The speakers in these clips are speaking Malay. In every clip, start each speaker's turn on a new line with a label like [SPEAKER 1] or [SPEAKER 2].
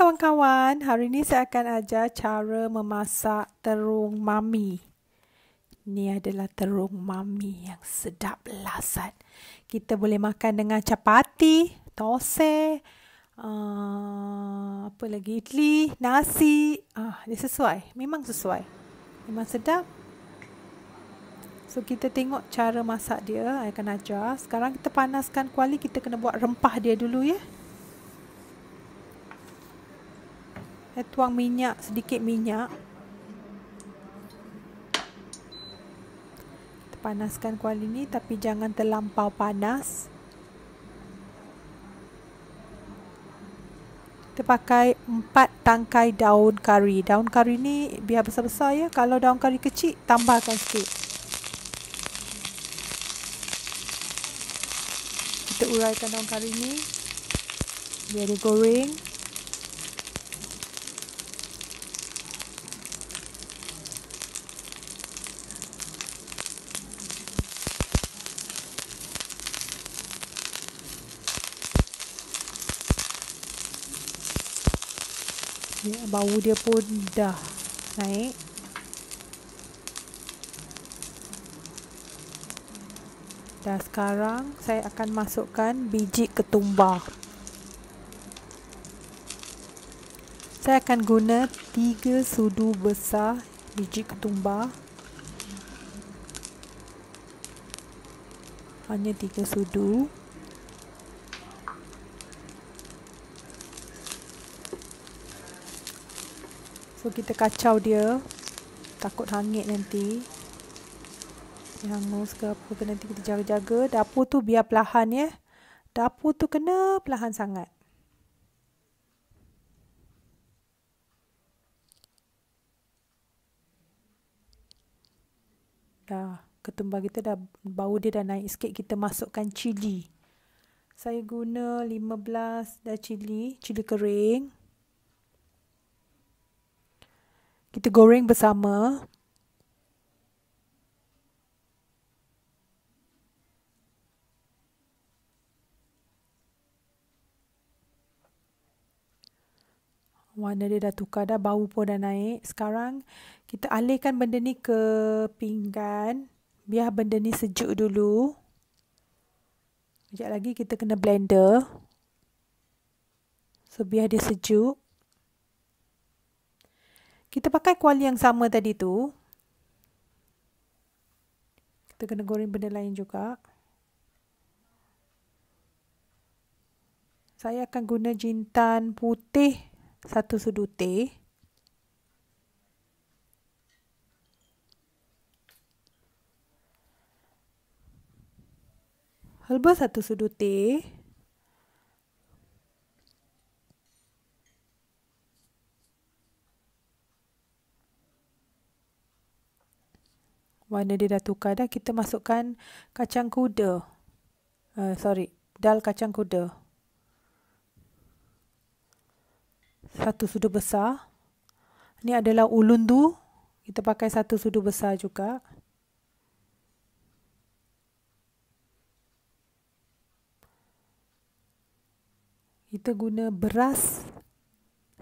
[SPEAKER 1] kawan-kawan, hari ini saya akan ajar cara memasak terung mami. Ini adalah terung mami yang sedap lasat. Kita boleh makan dengan capati, tose, uh, apa lagi, idli, nasi. Ah, dia sesuai, memang sesuai. Memang sedap. So kita tengok cara masak dia, saya akan ajar. Sekarang kita panaskan kuali, kita kena buat rempah dia dulu ya. Saya tuang minyak, sedikit minyak. Kita panaskan kuali ni tapi jangan terlampau panas. Kita pakai empat tangkai daun kari. Daun kari ni biar besar-besar ya. Kalau daun kari kecil, tambahkan sikit. Kita uraikan daun kari ni. Biar dia goreng. Ya, bau dia pun dah naik. Dan sekarang saya akan masukkan biji ketumbar. Saya akan guna 3 sudu besar biji ketumbar. Hanya 3 sudu. So kita kacau dia. Takut hangit nanti. Hangus ke apa ke nanti kita jaga-jaga. Dapur tu biar perlahan ya. Dapur tu kena perlahan sangat. Dah ketumbar kita dah bau dia dah naik sikit. Kita masukkan cili saya guna 15 dah cili cili kering kita goreng bersama. Warna dia dah tukar dah, bau pun dah naik. Sekarang kita alihkan benda ni ke pinggan. Biar benda ni sejuk dulu. Sekejap lagi kita kena blender. So biar dia sejuk. Kita pakai kuali yang sama tadi tu. Kita kena goreng benda lain juga. Saya akan guna jintan putih satu sudu teh. Helba satu sudu teh. Warna dia dah tukar dah kita masukkan kacang kuda. Uh, sorry dal kacang kuda. Satu sudu besar. Ni adalah ulundu kita pakai satu sudu besar juga. Kita guna beras.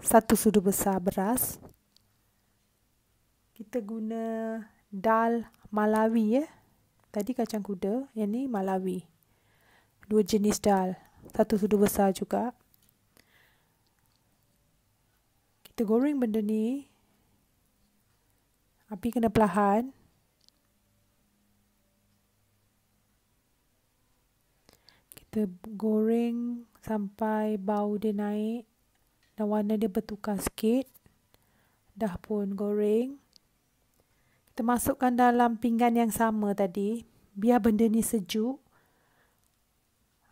[SPEAKER 1] Satu sudu besar beras. Kita guna dal Malawi ya. Tadi kacang kuda, yang ni Malawi. Dua jenis dal. Satu sudu besar juga. Kita goreng benda ni. Api kena perlahan. Kita goreng sampai bau dia naik dan warna dia bertukar sikit. Dah pun goreng kita masukkan dalam pinggan yang sama tadi. Biar benda ni sejuk.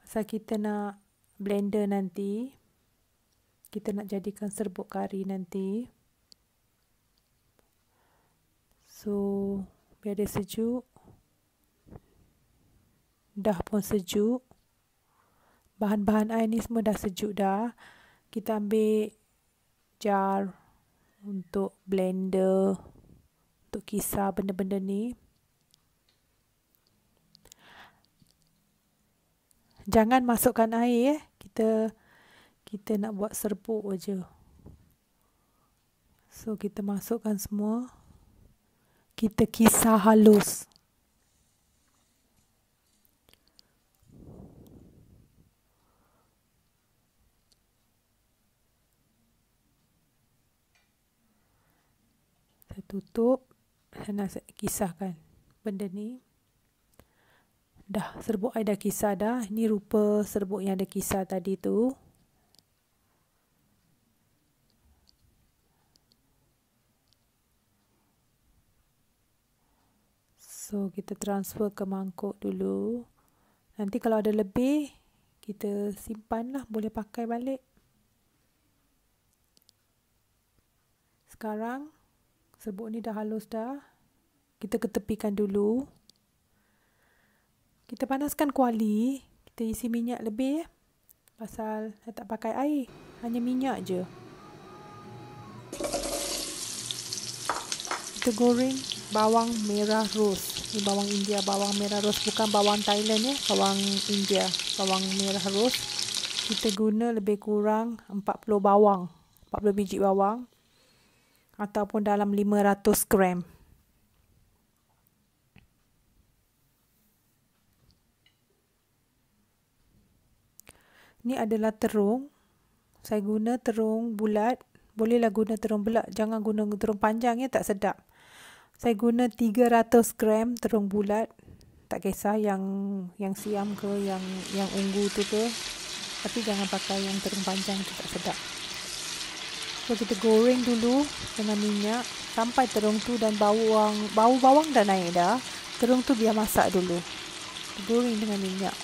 [SPEAKER 1] Pasal kita nak blender nanti. Kita nak jadikan serbuk kari nanti. So biar dia sejuk. Dah pun sejuk. Bahan-bahan air ni semua dah sejuk dah. Kita ambil jar untuk blender untuk kisah benda-benda ni. Jangan masukkan air eh. Kita kita nak buat serbuk aja. So kita masukkan semua. Kita kisar halus. Tutup. Nak kisahkan benda ni. Dah serbuk saya dah kisar dah. Ni rupa serbuk yang ada kisar tadi tu. So kita transfer ke mangkuk dulu. Nanti kalau ada lebih kita simpan lah boleh pakai balik. Sekarang serbuk ni dah halus dah. Kita ketepikan dulu. Kita panaskan kuali. Kita isi minyak lebih. Pasal saya tak pakai air. Hanya minyak je. Kita goreng bawang merah ros ni bawang India bawang merah ros bukan bawang Thailand ya bawang India bawang merah ros kita guna lebih kurang 40 bawang 40 biji bawang ataupun dalam 500 gram ni adalah terung saya guna terung bulat bolehlah guna terung bulat jangan guna terung panjang ya tak sedap saya guna 300 gram terung bulat. Tak kisah yang yang siam ke, yang yang ungu tu ke. Tapi jangan pakai yang terung panjang tu tak sedap. So kita goreng dulu dengan minyak sampai terung tu dan bawang bau bawang dah naik dah. Terung tu biar masak dulu. Goreng dengan minyak.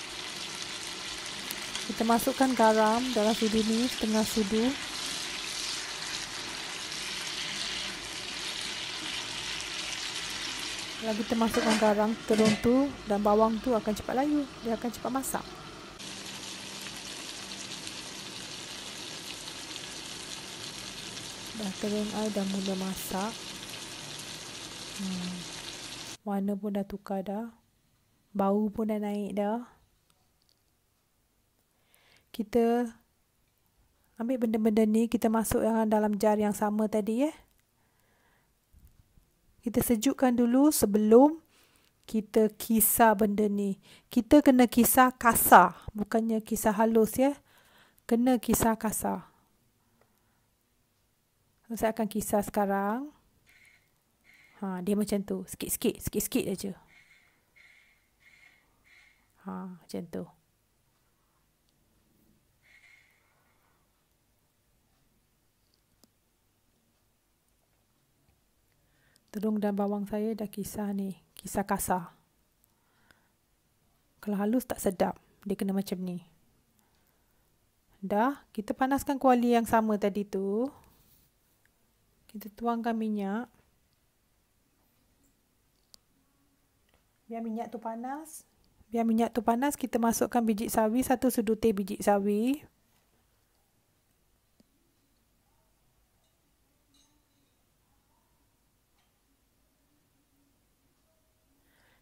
[SPEAKER 1] Kita masukkan garam dalam sudu ni setengah sudu. Kalau kita masukkan garam terung tu dan bawang tu akan cepat layu. Dia akan cepat masak. Dah terung air dah mula masak. Hmm. Warna pun dah tukar dah. Bau pun dah naik dah. Kita ambil benda-benda ni kita masuk dalam jar yang sama tadi. Eh kita sejukkan dulu sebelum kita kisar benda ni. Kita kena kisar kasar, bukannya kisar halus ya. Kena kisar kasar. Saya akan kisar sekarang. Ha, dia macam tu, sikit-sikit, sikit-sikit aja. Ha, macam tu. Terung dan bawang saya dah kisar ni. Kisar kasar. Kalau halus tak sedap. Dia kena macam ni. Dah. Kita panaskan kuali yang sama tadi tu. Kita tuangkan minyak. Biar minyak tu panas. Biar minyak tu panas, kita masukkan biji sawi. Satu sedutir biji sawi.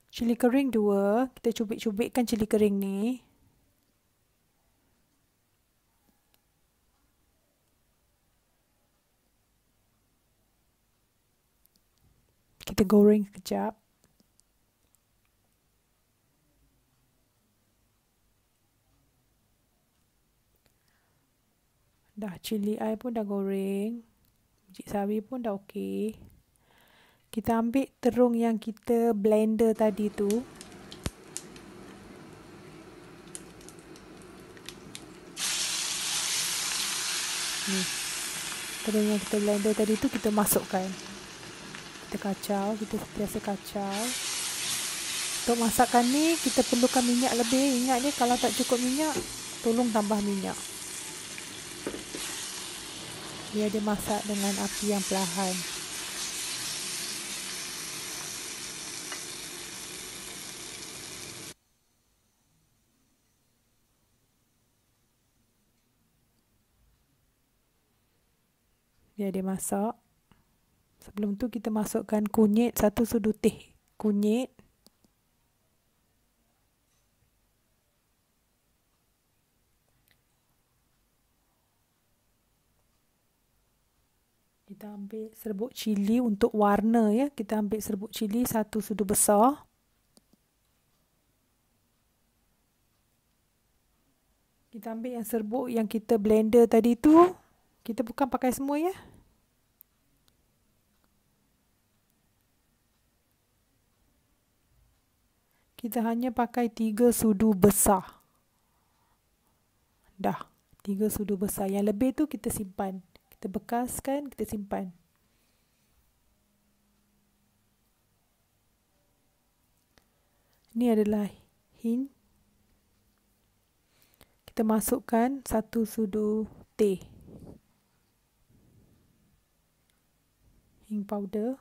[SPEAKER 1] Cili kering dua. Kita cubit-cubitkan cili kering ni. Kita goreng sekejap. Dah cili air pun dah goreng. Biji sawi pun dah okey. Kita ambil terung yang kita blender tadi tu. Ni. Terung yang kita blender tadi tu kita masukkan. Kita kacau, kita biasa kacau. Untuk masakan ni kita perlukan minyak lebih. Ingat ni kalau tak cukup minyak, tolong tambah minyak. Biar dia masak dengan api yang perlahan. biar dia masak. Sebelum tu kita masukkan kunyit satu sudu teh kunyit. Kita ambil serbuk cili untuk warna ya. Kita ambil serbuk cili satu sudu besar. Kita ambil yang serbuk yang kita blender tadi tu. Kita bukan pakai semua ya. Kita hanya pakai tiga sudu besar. Dah, tiga sudu besar. Yang lebih tu kita simpan. Kita bekaskan, kita simpan. Ini adalah hint kita masukkan satu sudu teh ing powder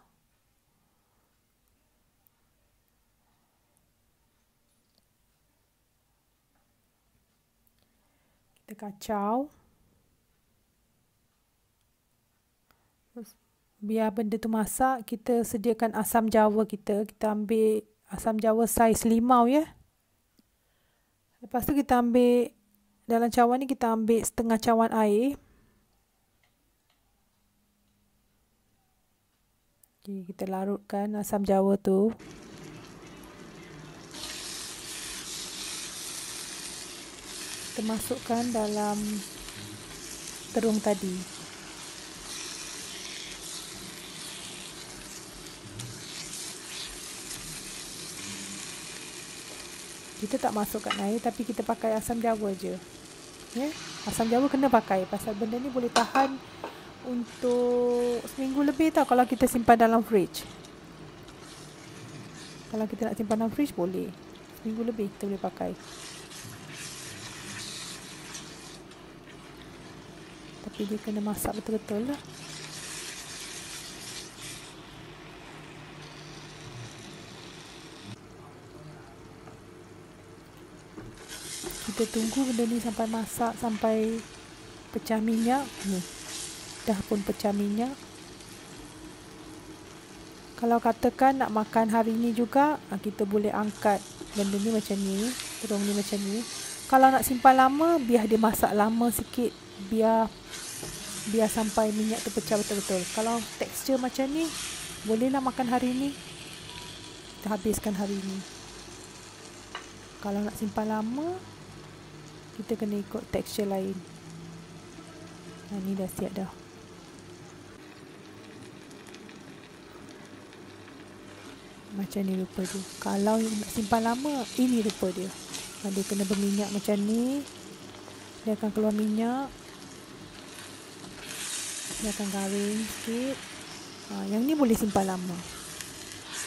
[SPEAKER 1] kita kacau biar benda tu masak kita sediakan asam jawa kita kita ambil asam jawa saiz limau ya lepas tu kita ambil dalam cawan ni kita ambil setengah cawan air. Okay, kita larutkan asam jawa tu. Kita masukkan dalam terung tadi. kita tak masukkan air tapi kita pakai asam jawa je. Ya. Asam jawa kena pakai pasal benda ni boleh tahan untuk seminggu lebih tau kalau kita simpan dalam fridge. Kalau kita nak simpan dalam fridge boleh. Seminggu lebih kita boleh pakai. Tapi dia kena masak betul-betul lah. kita tunggu benda ni sampai masak sampai pecah minyak. Ni. Dah pun pecah minyak. Kalau katakan nak makan hari ni juga ah, kita boleh angkat benda ni macam ni terung ni macam ni. Kalau nak simpan lama biar dia masak lama sikit. Biar biar sampai minyak tu pecah betul-betul. Kalau tekstur macam ni bolehlah makan hari ni. Kita habiskan hari ni. Kalau nak simpan lama kita kena ikut tekstur lain. Ha, ni dah siap dah. Macam ni rupa dia. Kalau nak simpan lama ini rupa dia. Dia kena berminyak macam ni dia akan keluar minyak dia akan garing sikit. Ha, yang ni boleh simpan lama.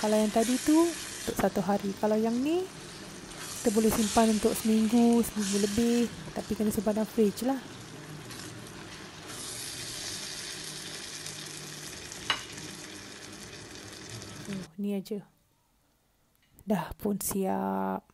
[SPEAKER 1] Kalau yang tadi tu untuk satu hari. Kalau yang ni kita boleh simpan untuk seminggu, seminggu lebih. Tapi kena simpan dalam fridge lah. Oh, ni aja. Dah pun siap